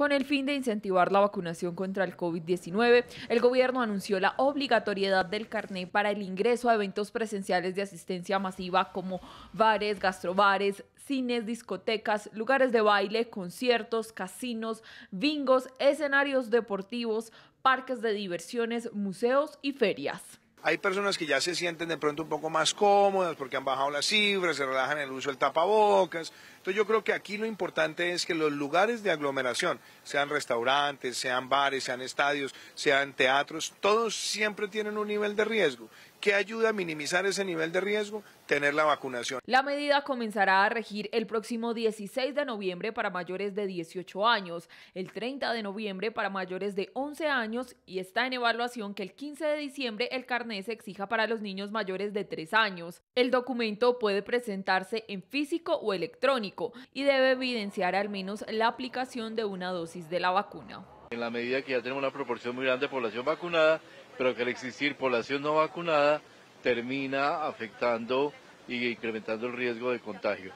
Con el fin de incentivar la vacunación contra el COVID-19, el gobierno anunció la obligatoriedad del carnet para el ingreso a eventos presenciales de asistencia masiva como bares, gastrobares, cines, discotecas, lugares de baile, conciertos, casinos, bingos, escenarios deportivos, parques de diversiones, museos y ferias. Hay personas que ya se sienten de pronto un poco más cómodas porque han bajado las cifras, se relajan el uso del tapabocas. Entonces yo creo que aquí lo importante es que los lugares de aglomeración, sean restaurantes, sean bares, sean estadios, sean teatros, todos siempre tienen un nivel de riesgo. ¿Qué ayuda a minimizar ese nivel de riesgo? Tener la vacunación. La medida comenzará a regir el próximo 16 de noviembre para mayores de 18 años, el 30 de noviembre para mayores de 11 años y está en evaluación que el 15 de diciembre el carnet se exija para los niños mayores de 3 años. El documento puede presentarse en físico o electrónico y debe evidenciar al menos la aplicación de una dosis de la vacuna. En la medida que ya tenemos una proporción muy grande de población vacunada, pero que al existir población no vacunada termina afectando y incrementando el riesgo de contagio.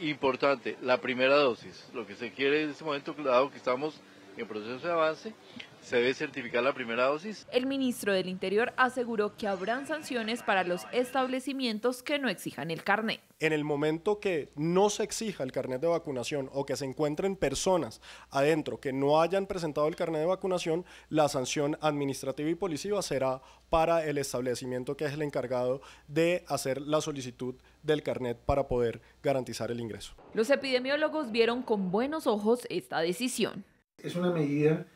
Importante, la primera dosis. Lo que se quiere en este momento, dado que estamos en proceso de avance, se debe certificar la primera dosis. El ministro del Interior aseguró que habrán sanciones para los establecimientos que no exijan el carnet. En el momento que no se exija el carnet de vacunación o que se encuentren personas adentro que no hayan presentado el carnet de vacunación, la sanción administrativa y policiva será para el establecimiento que es el encargado de hacer la solicitud del carnet para poder garantizar el ingreso. Los epidemiólogos vieron con buenos ojos esta decisión. Es una medida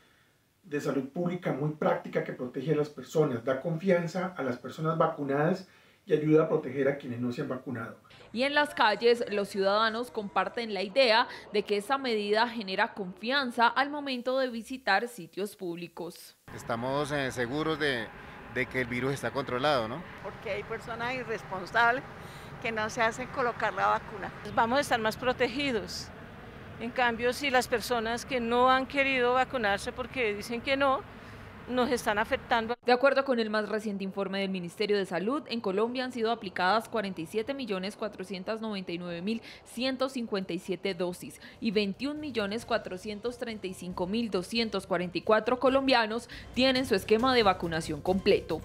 de salud pública muy práctica que protege a las personas, da confianza a las personas vacunadas y ayuda a proteger a quienes no se han vacunado. Y en las calles, los ciudadanos comparten la idea de que esa medida genera confianza al momento de visitar sitios públicos. Estamos eh, seguros de, de que el virus está controlado, ¿no? Porque hay personas irresponsables que no se hacen colocar la vacuna. Vamos a estar más protegidos. En cambio, si las personas que no han querido vacunarse porque dicen que no, nos están afectando. De acuerdo con el más reciente informe del Ministerio de Salud, en Colombia han sido aplicadas 47.499.157 dosis y 21.435.244 colombianos tienen su esquema de vacunación completo.